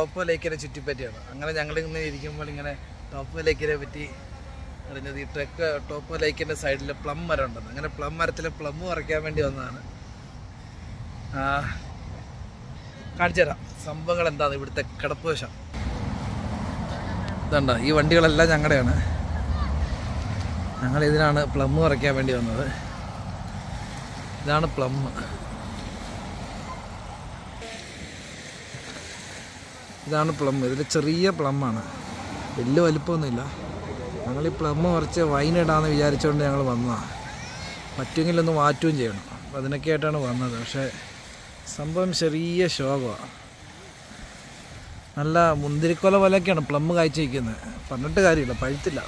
Top ലേക്കിനെ ചുറ്റിപ്പറ്റിയാണ്. അങ്ങനെ ഞങ്ങൾ ഇങ്ങനെ ഇരിക്കുമ്പോൾ ഇങ്ങനെ ടോപ്പ് ലേക്കിനെ പറ്റി അറിഞ്ഞത് ഈ ട്രക്ക് ടോപ്പ് ലേക്കിന്റെ സൈഡിൽ പ്ലം മരം ഉണ്ടെന്ന്. അങ്ങനെ പ്ലം മരത്തിൽ പ്ലം പറിക്കാൻ വേണ്ടി വന്നതാണ്. കാണിച്ചു തരാം. സംഭവങ്ങൾ എന്താണ് ഇവിടുത്തെ കിടപ്പ് വശം? ഇതുണ്ട? ഈ വണ്ടികളെല്ലാം ഞങ്ങളുടെയാണ്. ഞങ്ങൾ ഇതിനാണ് പ്ലം പറിക്കാൻ വേണ്ടി വന്നത്. ഇതാണ് പ്ലം ഇതാണ് പ്ലം ഇതിൽ ചെറിയ പ്ലമ്മാണ് വലിയ വലിപ്പമൊന്നുമില്ല. ഞങ്ങൾ ഈ പ്ലം കുറച്ച് വൈനിടാന്ന് വിചാരിച്ചുകൊണ്ട് ഞങ്ങൾ വന്നതാണ് പറ്റുമെങ്കിലൊന്ന് മാറ്റുകയും ചെയ്യണം. അപ്പം അതിനൊക്കെ ആയിട്ടാണ് വന്നത്. പക്ഷേ സംഭവം ചെറിയ ശോകമാണ് നല്ല മുന്തിരിക്കൊല പോലെയൊക്കെയാണ് പ്ലം കാഴ്ച വയ്ക്കുന്നത് പറഞ്ഞിട്ട് കാര്യമില്ല. പഴുത്തില്ല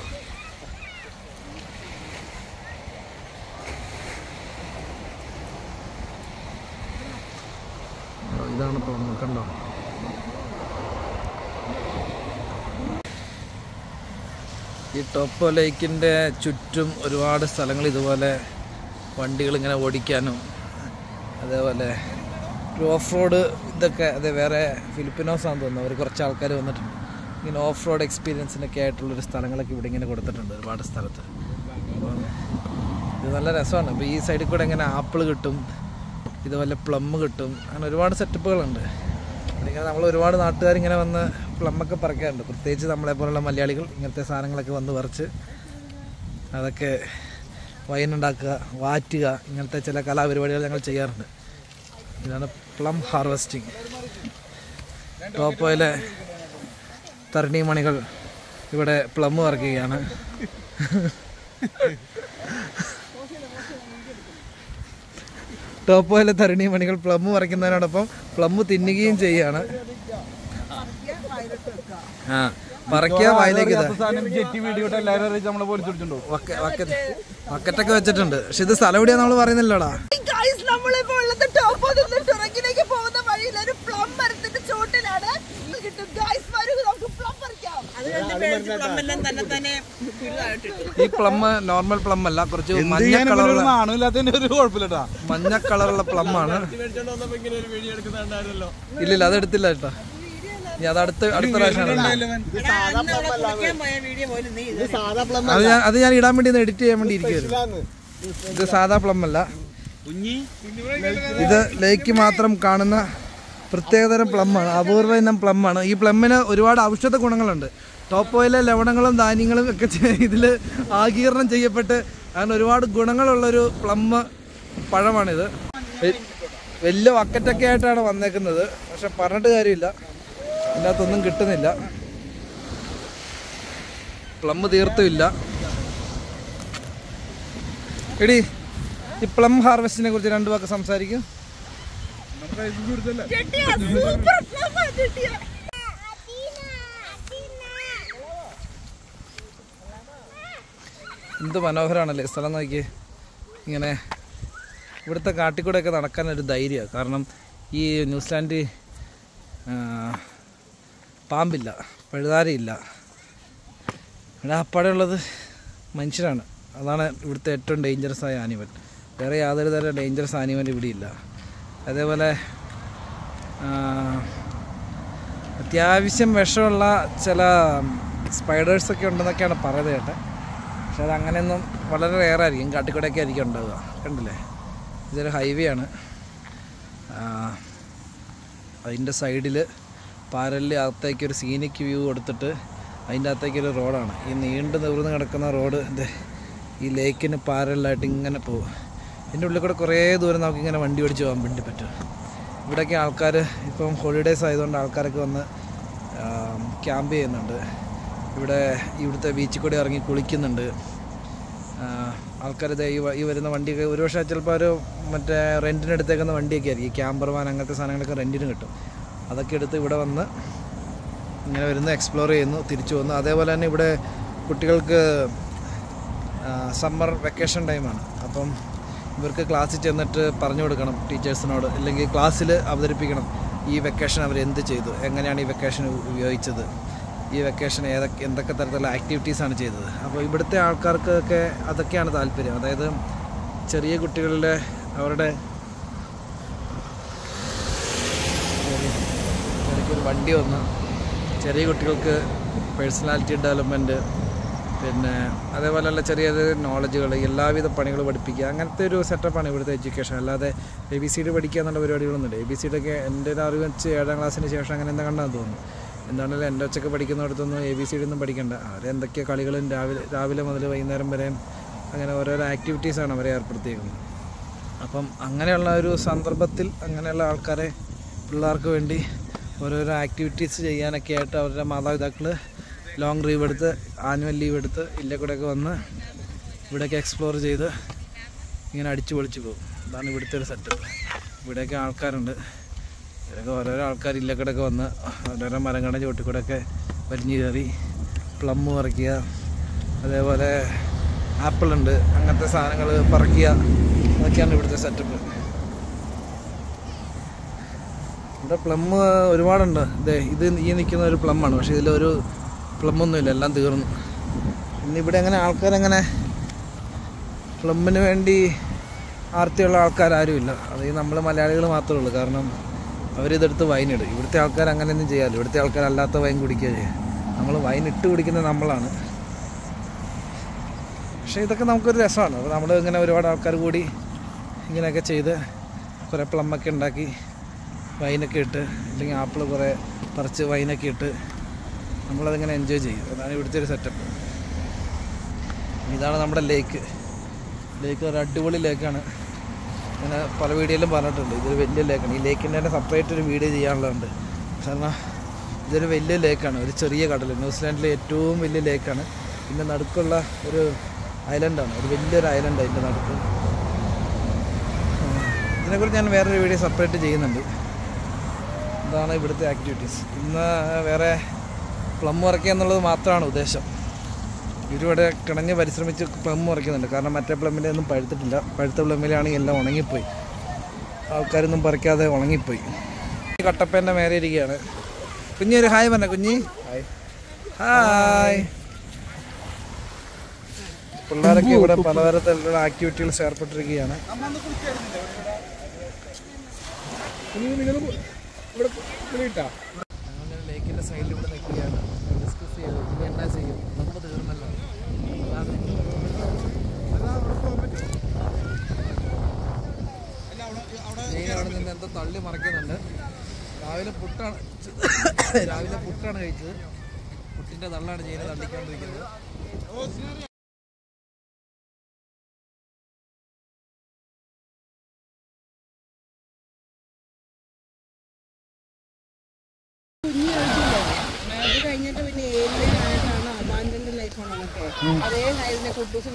ഇതാണ് പ്ലം കണ്ടോ ഈ ടോപ്പോ ലേക്കിന്റെ ചുറ്റും ഒരുപാട് സ്ഥലങ്ങൾ ഇതുപോലെ വണ്ടികൾ ഇങ്ങനെ ഓടിക്കാനും അതേപോലെ ഓഫ് റോഡ് ഇതൊക്കെ അതെ വേറെ ഫിലിപ്പിനോസ് ആണെന്ന് തോന്നുന്നു. അവർ കുറച്ച് ആൾക്കാർ വന്നിട്ടുണ്ട്. ഇങ്ങനെ ഓഫ് റോഡ് എക്സ്പീരിയൻസിനൊക്കെ ആയിട്ടുള്ളൊരു സ്ഥലങ്ങളൊക്കെ ഇവിടെ ഇങ്ങനെ കൊടുത്തിട്ടുണ്ട് ഒരുപാട് സ്ഥലത്ത്. ഇത് നല്ല രസമാണ്. അപ്പോൾ ഈ സൈഡിൽ കൂടെ ഇങ്ങനെ ആപ്പിൾ കിട്ടും ഇതുപോലെ പ്ലം കിട്ടും അങ്ങനെ ഒരുപാട് സെറ്റപ്പുകളുണ്ട് ഇങ്ങനെ നമ്മൾ ഒരുപാട് നാട്ടുകാരിങ്ങനെ വന്ന് പ്ലമ്മൊക്കെ പറിക്കാറുണ്ട്. പ്രത്യേകിച്ച് നമ്മളെ പോലുള്ള മലയാളികൾ ഇങ്ങനത്തെ സാധനങ്ങളൊക്കെ വന്ന് പറിച്ച് അതൊക്കെ വൈനുണ്ടാക്കുക വാറ്റുക ഇങ്ങനത്തെ ചില കലാപരിപാടികൾ ഞങ്ങൾ ചെയ്യാറുണ്ട്. ഇതാണ് പ്ലം ഹാർവെസ്റ്റിംഗ്. ടോപ്പോയിലെ തരണി മണികൾ ഇവിടെ പ്ലം പറിക്കുകയാണ്. ടോപ്പോയിലെ തരണി മണികൾ പ്ലം പറിക്കുന്നതിനോടൊപ്പം പ്ലം തിന്നുകയും ചെയ്യാണ് ആ പറിക്കുക വായിലേക്ക് ഇതാ ജെറ്റി വീഡിയോ എല്ലാവരും അറിയിച്ച് നമ്മളെ പോലീസ് പിടിച്ചിട്ടുണ്ടോ വക്ക- വായിലേക്ക് വക്കറ്റൊക്കെ വെച്ചിട്ടുണ്ട്. പക്ഷെ ഇത് സ്ഥലം എവിടെയാ നമ്മൾ പറയുന്നില്ലടാ. ഗൈസ് നമ്മളിപ്പോ ഉള്ളത് ടോപ്പ് പോകുന്ന വഴിയിൽ ഒരു പ്ലം മരത്തിന്റെ ചോട്ടിലാണ് കിട്ടും വരൂ നമുക്ക് പ്ലം പറിക്കാം. ഈ പ്ലം നോർമൽ പ്ലം അല്ല കുറച്ച് മഞ്ഞ കളറുള്ള മഞ്ഞ കളറുള്ള പ്ലം ആണ്. ഇല്ലില്ല അത് എടുത്തില്ല കേട്ടോ. ഇനി അത് അടുത്ത അടുത്ത പ്രാവശ്യമാണ് അത് ഞാൻ അത് ഞാൻ ഇടാൻ വേണ്ടി എഡിറ്റ് ചെയ്യാൻ വേണ്ടി ഇരിക്കുകയായിരുന്നു ഇത് സാധാ പ്ലം അല്ല. ഇത് ലേക്ക് മാത്രം കാണുന്ന പ്രത്യേകതരം പ്ലമ്മാണ് അപൂർവ ഇനം പ്ലമ്മാണ് ഈ പ്ലമ്മിന് ഒരുപാട് ഔഷധ ഗുണങ്ങളുണ്ട്. ടോപ്പോയിലെ ലവണങ്ങളും ധാന്യങ്ങളും ഒക്കെ ഇതിൽ ആഗീരണം ചെയ്യപ്പെട്ട് അങ്ങനെ ഒരുപാട് ഗുണങ്ങളുള്ളൊരു പ്ലം പഴമാണിത്. വലിയ വക്കറ്റൊക്കെ ആയിട്ടാണ് വന്നേക്കുന്നത്. പക്ഷെ പറഞ്ഞിട്ട് കാര്യമില്ല. ഇതിനകത്തൊന്നും കിട്ടുന്നില്ല. പ്ലം തീർത്തുമില്ല. എടി ഈ പ്ലം ഹാർവെസ്റ്റിനെ കുറിച്ച് രണ്ടു വാക്ക് സംസാരിക്കും. എന്ത് മനോഹരമാണല്ലേ സ്ഥലം നോക്കി ഇങ്ങനെ ഇവിടുത്തെ കാട്ടിക്കൂടെയൊക്കെ നടക്കാൻ ഒരു ധൈര്യമാണ് കാരണം ഈ ന്യൂസിലാൻഡ് പാമ്പില്ല പഴുതാരയില്ല. ഇവിടെ അപ്പാടെയുള്ളത് മനുഷ്യരാണ് അതാണ് ഇവിടുത്തെ ഏറ്റവും ഡേഞ്ചറസ് ആയ ആനിമൽ വേറെ യാതൊരു തരം ഡേഞ്ചറസ് ആനിമൽ ഇവിടെയില്ല. അതേപോലെ അത്യാവശ്യം വിഷമുള്ള ചില സ്പൈഡേഴ്സൊക്കെ ഉണ്ടെന്നൊക്കെയാണ് പറയുന്നത് കേട്ടെ. പക്ഷെ അത് അങ്ങനെയൊന്നും വളരെ റെയർ ആയിരിക്കും. കാട്ടിക്കൂടെയൊക്കെ ആയിരിക്കും ഉണ്ടാവുക. കണ്ടില്ലേ? ഇതൊരു ഹൈവേ ആണ്. അതിന്റെ സൈഡിൽ പാരലിൽ അകത്തേക്ക് ഒരു സീനിക് വ്യൂ കൊടുത്തിട്ട് അതിന്റെ അകത്തേക്ക് ഒരു റോഡാണ് ഈ നീണ്ടു നിവർന്ന് കിടക്കുന്ന റോഡ് ഈ ലേക്കിന് പാരലായിട്ട് ഇങ്ങനെ പോകും ഇതിന്റെ ഉള്ളിൽ കൂടെ കുറേ ദൂരം നമുക്ക് ഇങ്ങനെ വണ്ടി ഓടിച്ച് പോകാൻ വേണ്ടി പറ്റും. ഇവിടെയൊക്കെ ആൾക്കാർ ഇപ്പം ഹോളിഡേയ്സ് ആയതുകൊണ്ട് ആൾക്കാരൊക്കെ വന്ന് ക്യാമ്പ് ചെയ്യുന്നുണ്ട്. ഇവിടെ ഇവിടുത്തെ ബീച്ചിൽ കൂടെ ഇറങ്ങി കുളിക്കുന്നുണ്ട്. ആൾക്കാർ ഈ ഈ വരുന്ന വണ്ടിയൊക്കെ ഒരുപക്ഷെ ചിലപ്പോൾ ഒരു മറ്റേ റെന്റിന് എടുത്തേക്കുന്ന വണ്ടിയൊക്കെ ആയിരിക്കും. ക്യാമ്പർ വാൻ അങ്ങനത്തെ സാധനങ്ങളൊക്കെ റെന്റിന് കിട്ടും. അതൊക്കെ എടുത്ത് ഇവിടെ വന്ന് ഇങ്ങനെ വരുന്ന എക്സ്പ്ലോർ ചെയ്യുന്നു തിരിച്ചു വന്നു. അതേപോലെ തന്നെ ഇവിടെ കുട്ടികൾക്ക് സമ്മർ വെക്കേഷൻ ടൈമാണ് അപ്പം ഇവർക്ക് ക്ലാസ്സിൽ ചെന്നിട്ട് പറഞ്ഞു കൊടുക്കണം ടീച്ചേഴ്സിനോട്. അല്ലെങ്കിൽ ക്ലാസ്സിൽ അവതരിപ്പിക്കണം ഈ വെക്കേഷൻ അവർ എന്ത് ചെയ്തു? എങ്ങനെയാണ് ഈ വെക്കേഷൻ ഉപയോഗിച്ചത്? ഈ വെക്കേഷൻ ഏതൊക്കെ എന്തൊക്കെ തരത്തിലുള്ള ആക്ടിവിറ്റീസാണ് ചെയ്തത്? അപ്പോൾ ഇവിടുത്തെ ആൾക്കാർക്കൊക്കെ അതൊക്കെയാണ് താല്പര്യം. അതായത് ചെറിയ കുട്ടികളുടെ അവരുടെ ഒരു വണ്ടി വന്ന് ചെറിയ കുട്ടികൾക്ക് പേഴ്സണാലിറ്റി ഡെവലപ്മെന്റ് പിന്നെ അതേപോലെയുള്ള ചെറിയ ചെറിയ നോളജുകൾ എല്ലാവിധ പണികൾ പഠിപ്പിക്കുക അങ്ങനത്തെ ഒരു സെറ്റപ്പാണ് ഇവിടുത്തെ എഡ്യൂക്കേഷൻ അല്ലാതെ എ ബി സി ഡി പഠിക്കുക എന്നുള്ള പരിപാടികളൊന്നുമില്ല. എ ബി സി ഡി ഒക്കെ എന്റെ ഒരു അറിവ് വെച്ച് ഏഴാം ക്ലാസ്സിന് ശേഷം അങ്ങനെ എന്താ കണ്ടാന്ന് തോന്നുന്നു. എന്താണെങ്കിലും എന്റെ ഒച്ചക്ക് പഠിക്കുന്നിടത്തൊന്നും എ ബി സി ഡി ഒന്നും പഠിക്കണ്ട. അവർ കളികളും രാവിലെ രാവിലെ മുതൽ വൈകുന്നേരം വരെ അങ്ങനെ ഓരോരോ ആക്ടിവിറ്റീസാണ് അവരെ ഏർപ്പെടുത്തിയിരിക്കുന്നത് അപ്പം അങ്ങനെയുള്ള ഒരു സന്ദർഭത്തിൽ അങ്ങനെയുള്ള ആൾക്കാരെ പിള്ളേർക്ക് വേണ്ടി ഓരോരോ ആക്ടിവിറ്റീസ് ചെയ്യാനൊക്കെ ആയിട്ട് അവരുടെ മാതാപിതാക്കൾ ലോങ് ലീവ് എടുത്ത് ആനുവൽ ലീവ് എടുത്ത് ഇല്ല കൂടെയൊക്കെ വന്ന് ഇവിടെയൊക്കെ എക്സ്പ്ലോർ ചെയ്ത് ഇങ്ങനെ അടിച്ചു പൊളിച്ചു പോകും. അതാണ് ഇവിടുത്തെ ഒരു സെറ്റപ്പ് ഇവിടെയൊക്കെ ആൾക്കാരുണ്ട്. ഇവരൊക്കെ ഓരോരോ ആൾക്കാർ ഇല്ലക്കടൊക്കെ വന്ന് ഓരോരോ മരങ്ങളുടെ ചുവട്ടിൽ കൂടെയൊക്കെ വലിഞ്ഞു കയറി പ്ലം പറിക്കുക. അതേപോലെ ആപ്പിളുണ്ട്. അങ്ങനത്തെ സാധനങ്ങൾ പറിക്കുക. അതൊക്കെയാണ് ഇവിടുത്തെ സെറ്റപ്പ് ഇവിടെ പ്ലം ഒരുപാടുണ്ട്. ഇതേ ഇത് ഈ നിൽക്കുന്ന ഒരു പ്ലമ്മാണ് പക്ഷേ ഇതിലൊരു പ്ലമ്മൊന്നുമില്ല എല്ലാം തീർന്നു. ഇന്നിവിടെ അങ്ങനെ ആൾക്കാരെങ്ങനെ പ്ലമ്മിന് വേണ്ടി ആർത്തിയുള്ള ആൾക്കാരും ഇല്ല അത് ഈ നമ്മൾ മലയാളികൾ മാത്രമേ ഉള്ളൂ. കാരണം അവരിതെടുത്ത് വൈനിടും ഇവിടുത്തെ ആൾക്കാർ അങ്ങനെയൊന്നും ചെയ്യാറില്ല. ഇവിടുത്തെ ആൾക്കാർ അല്ലാത്ത വൈൻ കുടിക്കുക ചെയ്യുക നമ്മൾ വൈൻ ഇട്ട് കുടിക്കുന്നത് നമ്മളാണ്. പക്ഷേ ഇതൊക്കെ നമുക്കൊരു രസമാണ്. അപ്പോൾ നമ്മൾ ഇങ്ങനെ ഒരുപാട് ആൾക്കാർ കൂടി ഇങ്ങനെയൊക്കെ ചെയ്ത് കുറേ പ്ലമ്മൊക്കെ ഉണ്ടാക്കി വൈനൊക്കെ ഇട്ട് അല്ലെങ്കിൽ ആപ്പിൾ കുറേ പറിച്ച് വൈനൊക്കെ ഇട്ട് നമ്മളതിങ്ങനെ എൻജോയ് ചെയ്യും. അതാണ് ഇവിടുത്തെ ഒരു സെറ്റപ്പ് ഇതാണ് നമ്മുടെ ലേക്ക് ലേക്ക് ഒരു അടിപൊളി ലേക്കാണ് ഞാൻ പല വീഡിയോയിലും പറഞ്ഞിട്ടുണ്ട്. ഇതൊരു വലിയ ലേക്കാണ് ഈ ലേക്കിന്റെ തന്നെ സെപ്പറേറ്റ് ഒരു വീഡിയോ ചെയ്യാനുള്ളതുണ്ട്. കാരണം ഇതൊരു വലിയ ലേക്കാണ് ഒരു ചെറിയ കടൽ. ന്യൂസിലാൻഡിലെ ഏറ്റവും വലിയ ലേക്കാണ് ഇതിന്റെ നടുക്കുള്ള ഒരു ഐലൻഡാണ് ഒരു വലിയൊരു ഐലൻഡ് അതിന്റെ നടുക്ക്. ഇതിനെക്കുറിച്ച് ഞാൻ വേറൊരു വീഡിയോ സെപ്പറേറ്റ് ചെയ്യുന്നുണ്ട്. ഇതാണ് ഇവിടുത്തെ ആക്ടിവിറ്റീസ് ഇന്ന് വേറെ പ്ലം ഉറക്കുക എന്നുള്ളത് മാത്രമാണ് ഉദ്ദേശം. ഇവരിവിടെ കിണഞ്ഞ് പരിശ്രമിച്ച് പ്ലം ഉറക്കുന്നുണ്ട് കാരണം മറ്റേ പ്ലമ്മിന്റെ ഒന്നും പഴുത്തിട്ടില്ല. പഴുത്ത പ്ലമ്മിലാണെങ്കിൽ എല്ലാം ഉണങ്ങിപ്പോയി. ആൾക്കാരൊന്നും പറിക്കാതെ ഉണങ്ങിപ്പോയി. കട്ടപ്പേന്റെ മേലെ ഇരിക്കുകയാണ്. കുഞ്ഞി ഒരു ഹായ് പറഞ്ഞ കുഞ്ഞി? ഹായ്. പിള്ളേരൊക്കെ ഇവിടെ പലതരത്തിലുള്ള ആക്ടിവിറ്റികൾ ഏർപ്പെട്ടിരിക്കുകയാണ്. അങ്ങനെ ലേക്കിന്റെ സൈഡിൽ ഇവിടെ നിൽക്കുകയാണ്. ഡിസ്കസ് ചെയ്ത് ഇനി എന്താ ചെയ്യും? നമുക്ക് തീർന്നല്ലോ. ജെയിൻ അവിടെ നിന്ന് എന്തോ തള്ളി മറിക്കുന്നുണ്ട്. രാവിലെ പുട്ടാണ് രാവിലെ പുട്ടാണ് കഴിച്ചത്. പുട്ടിന്റെ തള്ളാണ് ചെയ്യുന്നത് തള്ളിക്കൊണ്ടിരിക്കുന്നത് അത് കഴിഞ്ഞിട്ട് പിന്നെ ഏലിയൻ ആയിട്ടാണ് അബാൻഡന്റ് ലൈഫാണ് അതൊക്കെ അതേ കാര്യത്തിനെ കുട്ടൂസ്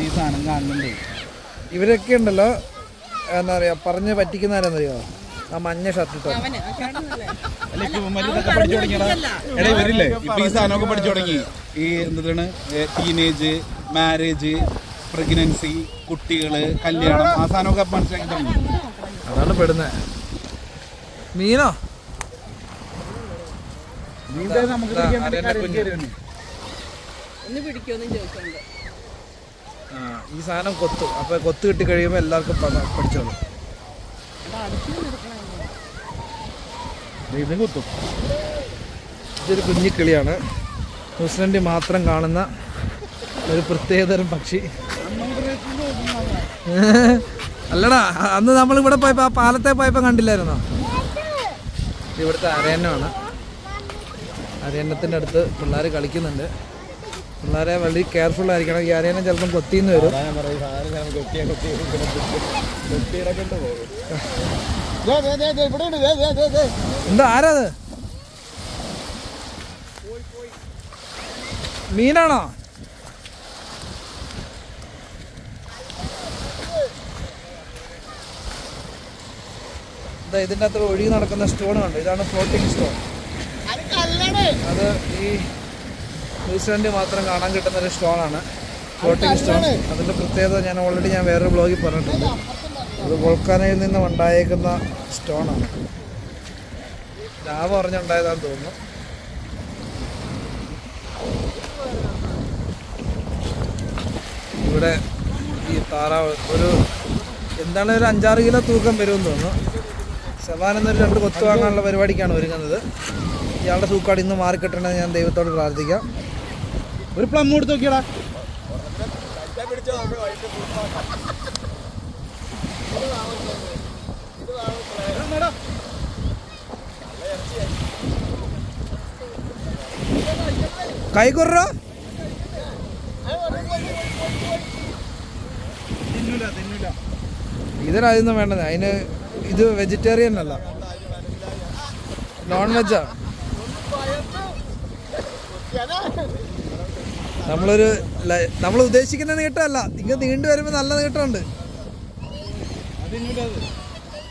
ഈ സാധനം കാണുന്നുണ്ട്. ഇവരൊക്കെ ഉണ്ടല്ലോ എന്താ പറയാ പറഞ്ഞ് പറ്റിക്കുന്നവരെന്നറിയോ ആ മഞ്ഞ ഷർട്ട് ഇട്ടോ അവന് ആ ചേട്ടനല്ലേ അല്ല ഇപ്പൊ ഇവന്മാര് ഇതൊക്കെ പഠിച്ചു തുടങ്ങിയടാ. എടാ ഇവരില്ലേ ഇപ്പൊ ഈ സാധനമൊക്കെ പഠിച്ചു തുടങ്ങി. ഈ എന്താണ് ടീനേജ് മാരേജ് പ്രഗ്നൻസി കുട്ടികൾ കല്യാണം ആ സാധനമൊക്കെ മനസ്സിലാക്കി തുടങ്ങി. അതാണ് പെടുന്നത് മീനോ? നമുക്ക് ഇതാ, പിടിക്കാൻ അരേന്റെ വേണ്ടി കുഞ്ഞ്. കരയിൽ കയറി ഒന്ന് പിടിക്കുമെന്നും ചോദിക്കുന്നുണ്ട്. ആ ഈ സാധനം കൊത്തു. അപ്പൊ കൊത്ത് കിട്ടി കഴിയുമ്പോൾ എല്ലാവർക്കും പഠിച്ചോളൂ. കൊത്തു. ഇത് ഇതൊരു കുഞ്ഞിക്കിളിയാണ് ന്യൂസിലൻഡിൽ മാത്രം കാണുന്ന ഒരു പ്രത്യേകതരം പക്ഷി. അല്ലടാ അന്ന് നമ്മൾ ഇവിടെ പോയപ്പോ ആ പാലത്തെ പോയപ്പോ കണ്ടില്ലായിരുന്നോ? ഇവിടുത്തെ അരയന്നമാണ്. അരയന്നത്തിന്റെ അടുത്ത് പിള്ളേർ കളിക്കുന്നുണ്ട്. പിള്ളേരെ വളരെ കെയർഫുൾ ആയിരിക്കണം. ഈ അരേനെ ചിലപ്പം കൊത്തിന്ന് വരും. എന്താ ആരാത് മീനാണോ? ഇതാ ഇതിന്റെ അത്ര ഒഴുകി നടക്കുന്ന സ്റ്റോൺ കണ്ടോ ഇതാണ് ഫ്ലോട്ടിംഗ് സ്റ്റോൺ അത് ഈ ന്യൂസിലാൻഡിൽ മാത്രം കാണാൻ കിട്ടുന്ന ഒരു സ്റ്റോൺ ആണ് ഫ്ലോട്ടിംഗ് സ്റ്റോൺ അതിന്റെ പ്രത്യേകത ഞാൻ ഓൾറെഡി ഞാൻ വേറൊരു ബ്ലോഗിൽ പറഞ്ഞിട്ടുണ്ട്. അത് വോൾക്കാനയിൽ നിന്ന് ഉണ്ടായേക്കുന്ന സ്റ്റോൺ ആണ് ലാഭം അറിഞ്ഞുണ്ടായതാന്ന് തോന്നുന്നു. ഇവിടെ ഈ താറാവ് ഒരു എന്താണ് ഒരു അഞ്ചാറ് കിലോ തൂക്കം വരുമെന്ന് തോന്നുന്നു. സെവാൻ എന്നൊരു രണ്ട് കൊത്തു വാങ്ങാനുള്ള പരിപാടിക്കാണ് ഒരുങ്ങുന്നത്. ഇയാളുടെ സൂക്കാട് ഇന്ന് മാറിക്കിട്ടണമെന്ന് ഞാൻ ദൈവത്തോട് പ്രാർത്ഥിക്കാം. ഒരു പ്ലം കൊടുത്ത് നോക്കിയടാ. കൈകൊറ കുറോ. ഇതിനൊന്നും വേണ്ടത്. അതിന് ഇത് വെജിറ്റേറിയൻ അല്ല. നോൺ വെജാ നമ്മളൊരു നമ്മൾ ഉദ്ദേശിക്കുന്ന നീട്ടമല്ല. നിങ്ങൾ നീണ്ടു വരുമ്പോൾ നല്ല നീട്ടമുണ്ട്.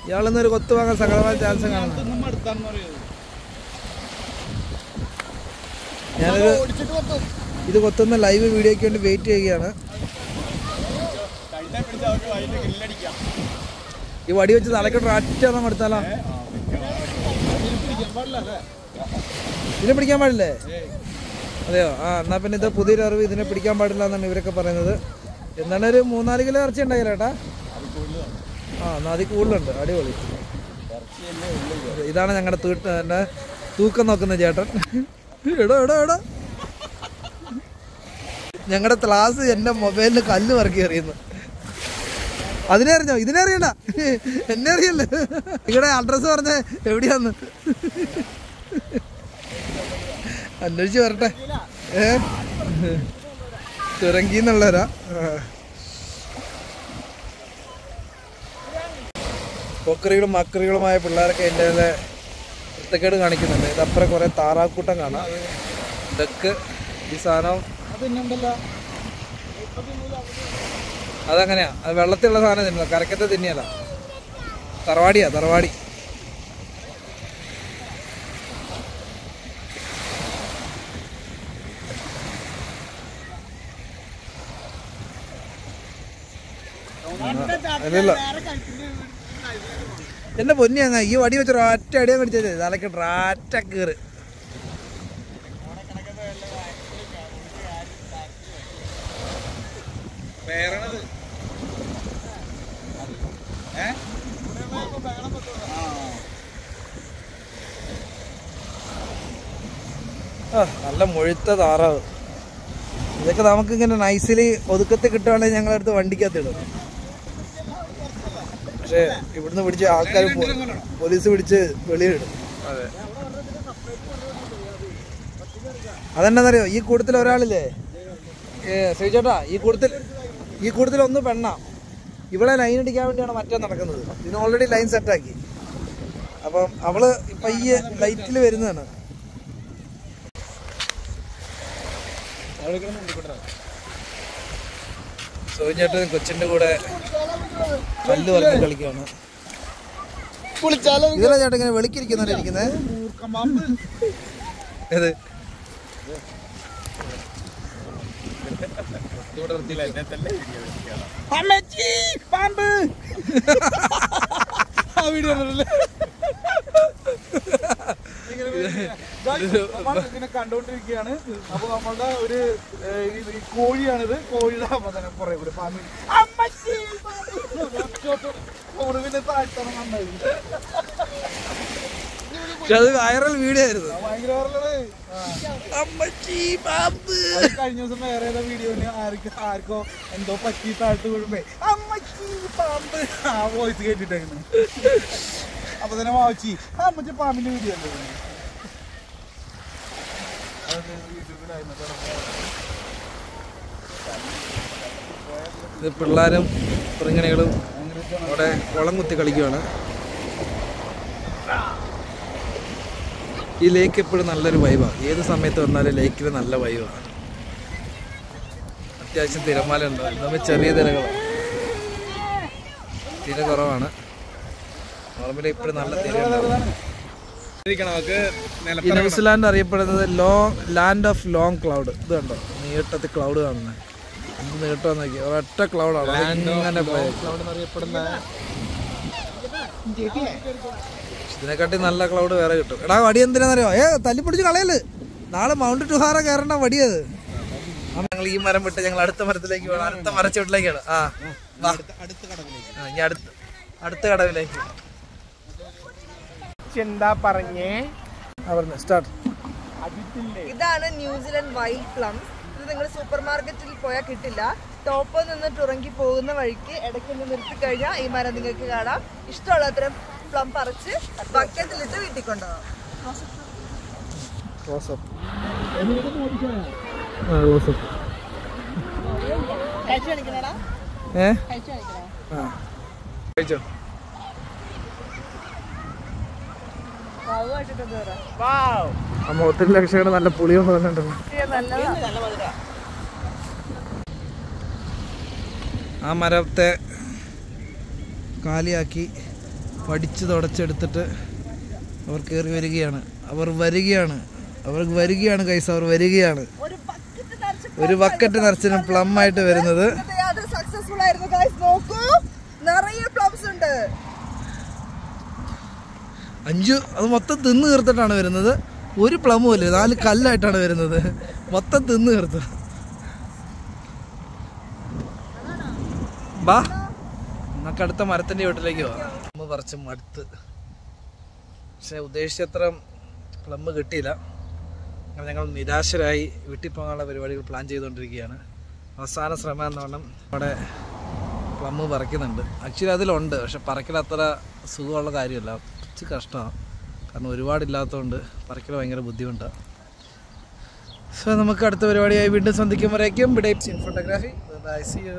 ഇയാളൊന്നൊരു കൊത്തു വാങ്ങാൻ സകലമായ ചാൻസ് ഞാനൊരു ഇത് കൊത്തുന്ന ലൈവ് വീഡിയോയ്ക്ക് വേണ്ടി വെയിറ്റ് ചെയ്യുകയാണ്. ഈ വടി വെച്ച് തലക്കെട്ട് ഒറ്റ എടുത്താലോ ഇതിനെ പിടിക്കാൻ പാടില്ലേ? അതെയോ? ആ എന്നാ പിന്നെ ഇത് പുതിയൊരു അറിവ് ഇതിനെ പിടിക്കാൻ പാടില്ല എന്നാണ് ഇവരൊക്കെ പറയുന്നത്. എന്താണ് ഒരു മൂന്നാൽ കിലോ ഇറച്ചി ഉണ്ടായില്ല ഏട്ടാ? ആ എന്നാ അതിൽ കൂടുതലുണ്ട്. അടിപൊളി. ഇതാണ് ഞങ്ങളുടെ തൂട്ട് എന്റെ തൂക്കം നോക്കുന്ന ചേട്ടൻ. എടോ എടോ എടോ. ഞങ്ങളുടെ ക്ലാസ് എന്റെ മൊബൈലിൽ കല്ല് പറക്കി എറിയുന്നു. അതിനെ അറിഞ്ഞോ? ഇതിനെ അറിയണ്ട. എന്നെ അറിയല്ലേ? നിങ്ങളുടെ അഡ്രസ്സ് പറഞ്ഞേ എവിടെയാന്ന്? അന്വേഷിച്ച് വരട്ടെ. ഏ? തുറങ്കിന്നുള്ളവരാ കൊക്കറികളും മക്കറികളുമായ പിള്ളേരൊക്കെ എന്റെ വൃത്തക്കേട് കാണിക്കുന്നുണ്ട്. ഇതപ്പുറം കുറേ താറാക്കൂട്ടം കാണാം. ഇതൊക്കെ ഈ സാധനം അത് അതങ്ങനെയാ. അത് വെള്ളത്തിലുള്ള സാധനം തിന്നുന്നത് കരക്കത്തെ തിന്നിയല്ല തറവാടിയാ തറവാടി. അല്ലല്ലോ. എന്റെ പൊന്നി അങ്ങ ഈ വടി വെച്ചൊരു ഒറ്റ അടിയാൻ കടിച്ചത് തലക്ക് ഒറ്റ കീറ്. നല്ല മുഴുത്ത താറാവ്. ഇതൊക്കെ നമുക്ക് ഇങ്ങനെ നൈസിലി ഒതുക്കത്തെ കിട്ടുവാണെങ്കിൽ ഞങ്ങളടുത്ത് വണ്ടിക്കകത്ത് ഇടും. പക്ഷെ ഇവിടുന്ന് പിടിച്ച് ആൾക്കാർ പോലീസ് പിടിച്ച് വെളിയിലിടും അതെന്താണെന്നറിയോ ഈ കൂട്ടത്തിൽ ഒരാളില്ലേ? ശ്രീചേട്ടാ ഈ കൂട്ടത്തിൽ ഈ കൂട്ടത്തിൽ ഒന്ന് പെണ്ണ. ഇവിടെ ലൈൻ അടിക്കാൻ വേണ്ടിയാണ് മറ്റേ നടക്കുന്നത്. ഇതിന് ഓൾറെഡി ലൈൻ സെറ്റാക്കി അപ്പം അവൾ ഇപ്പൊ ഈ ലൈറ്റിൽ വരുന്നതാണ്. സോഞ്ഞേട്ടൻ കൊച്ചിന്റെ കൂടെ കല്ല് പറഞ്ഞ് കളിക്കുകയാണ്. ഇതിലാ ചേട്ടൻ ഇങ്ങനെ വെളിക്കിരിക്കുന്നവരെ ഇരിക്കുന്നത് ഏത്? പാമ്പ്. ആ വീഡിയോ ഇതിനെ കണ്ടോണ്ടിരിക്കുകയാണ് അപ്പൊ നമ്മളുടെ ഒരു കോഴിയാണിത്. കോഴിയുടെ അവതരണം കുറെ കൂടെ പാമ്പ്. പിന്നെ താഴ്ത്തണം നന്നായി പക്ഷെ അത് വൈറൽ വീഡിയോ ആയിരുന്നു. അമ്മച്ചി പാമ്പ്. കഴിഞ്ഞ ദിവസം വേറെ ഏതോ വീഡിയോന് ആർക്ക് ആർക്കോ എന്തോ പറ്റി താഴ്ത്തു വീഴുമ്പേ അമ്മച്ചി പാമ്പ്. ആ വോയിസ് കേട്ടിട്ടായിരുന്നു അപ്പൊ തന്നെ വാവച്ചി അമ്മച്ചി പാമ്പിന്റെ വീഡിയോ ഇത്? പിള്ളേരും പ്രിങ്ങണികളും അവിടെ കുളം കുത്തി കളിക്കുകയാണ് ഈ ലേക്ക് എപ്പോഴും നല്ലൊരു വൈബാണ് ഏത് സമയത്ത് വന്നാലും ലേക്കിൽ നല്ല വൈബാണ് അത്യാവശ്യം തിരമാല ഉണ്ട് നമ്മൾ ചെറിയ തിരകളാണ് തിര കുറവാണ്. നോർമലി ഇപ്പോഴും നല്ല തിരയുണ്ടാവും. ഈ ന്യൂസിലാൻഡ് അറിയപ്പെടുന്നത് long land of long cloud ഇത് കണ്ടോ? നീട്ടത്തിൽ ക്ലൗഡ് കാണുന്നത് എന്ത് നീട്ടം നോക്കി. ഒരൊറ്റ ക്ലൗഡാണ് അങ്ങനെ ഇതിനെക്കാട്ടി നല്ല ക്ലൗഡ് വേറെ കിട്ടും. എടാ വടി എന്തിനാന്നറിയോ ഏ തല്ലി പിടിച്ച് കളയൽ. നാളെ മൗണ്ട് ടുഹാറ കയറേണ്ട വടിയത് ഞങ്ങൾ ഈ മരം വിട്ട് ഞങ്ങൾ അടുത്ത മരത്തിലേക്ക് വേണം അടുത്ത മരച്ചുവട്ടിലേക്കാണ് ആ ഇനി അടുത്ത അടുത്ത കടവിലേക്ക്. എന്താ പറഞ്ഞേ? സ്റ്റാർട്ട് ഇതാണ് ന്യൂസിലൻഡ് വൈറ്റ് പ്ലം. ഇത് നിങ്ങൾ സൂപ്പർ മാർക്കറ്റിൽ പോയാൽ കിട്ടില്ല. ടോപ്പിൽ നിന്ന് തുറങ്കി പോകുന്ന വഴിക്ക് ഇടയ്ക്ക് ഒന്ന് നിർത്തി കഴിഞ്ഞാൽ ഈ മരം നിങ്ങൾക്ക് കാണാം. ഇഷ്ടമുള്ള അത്രയും പ്ലം പറിച്ച് ബക്കറ്റിലിട്ട് വീട്ടിൽ കൊണ്ടുപോകാം. കഴിച്ചു കാണിക്കണടാ ഏ? കഴിച്ചു കാണിക്കണോ ആ. കഴിച്ചോ? പാവമായിട്ടിട്ട് കയറാം വാവ് ആ മുഖത്തിൽ ലക്ഷ്യം നല്ല പുളിയും പറഞ്ഞിട്ടുണ്ടല്ലോ നല്ലതാ ആ മരത്തെ കാലിയാക്കി പഠിച്ച് തുടച്ചെടുത്തിട്ട് അവർ കയറി വരികയാണ്. അവർ വരികയാണ്. അവർ വരികയാണ് കൈസ് അവർ വരികയാണ്. ഒരു ബക്കറ്റ് നിറച്ചിന് പ്ലം ആയിട്ട് വരുന്നത് യാത്ര സക്സസ്ഫുൾ ആയിരുന്നു ഗൈസ് നോക്കൂ നിറയെ പ്ലംസ് ഉണ്ട് അഞ്ചു അത് മൊത്തം തിന്ന് തീർത്തിട്ടാണ് വരുന്നത്. ഒരു പ്ലമും അല്ലേ നാല് കല്ലായിട്ടാണ് വരുന്നത്. മൊത്തം തിന്ന് തീർത്തു. ബാ നമുക്ക് അടുത്ത മരത്തിന്റെ വീട്ടിലേക്ക് പോവാം നമ്മൾ കുറച്ച് മടുത്ത്. പക്ഷെ ഉദ്ദേശിച്ചത്ര പ്ലം കിട്ടിയില്ല. അങ്ങനെ ഞങ്ങൾ നിരാശരായി വീട്ടിൽ പോകാനുള്ള പരിപാടികൾ പ്ലാൻ ചെയ്തുകൊണ്ടിരിക്കുകയാണ്. അവസാന ശ്രമം എന്നോണം നമ്മുടെ പ്ലമ്മ് പറിക്കുന്നുണ്ട്. ആക്ച്വലി അതിലുണ്ട് പക്ഷെ പറിക്കൽ അത്ര സുഖമുള്ള കാര്യമല്ല. കുറച്ച് കഷ്ടമാണ്. കാരണം ഒരുപാടില്ലാത്തതുകൊണ്ട് പറിക്കൽ ഭയങ്കര ബുദ്ധിമുട്ടാണ് സോ നമുക്ക് അടുത്ത പരിപാടിയായി വീണ്ടും സന്ധിക്കുമ്പോഴേക്കും. ഇവിടെ ഫോട്ടോഗ്രാഫി സി യു